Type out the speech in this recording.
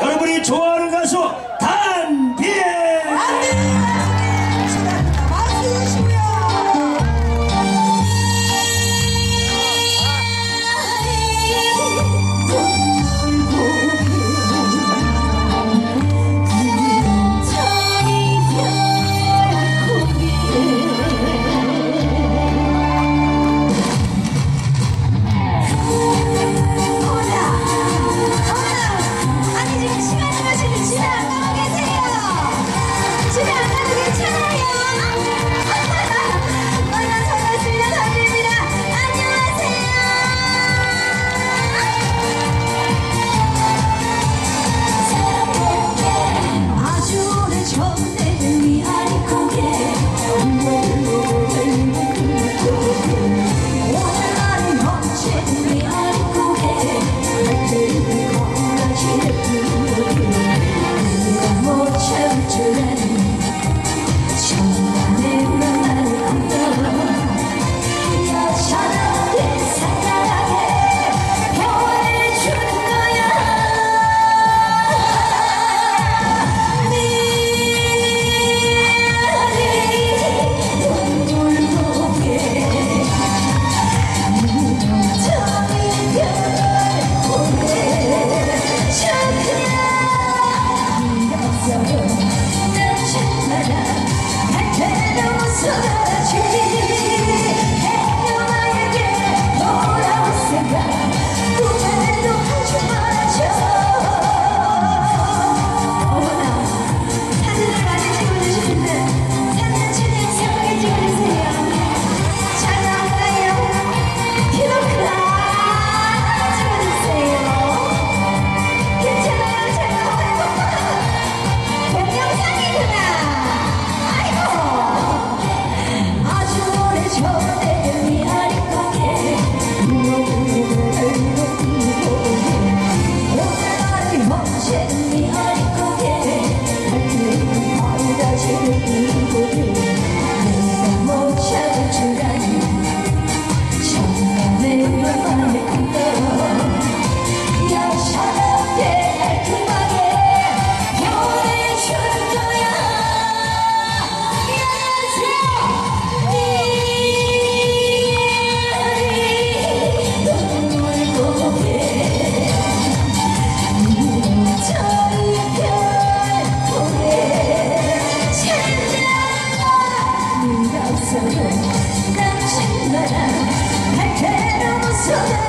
여러분이 좋아하는 가수 다 남친 나랑 갈 때로 무서워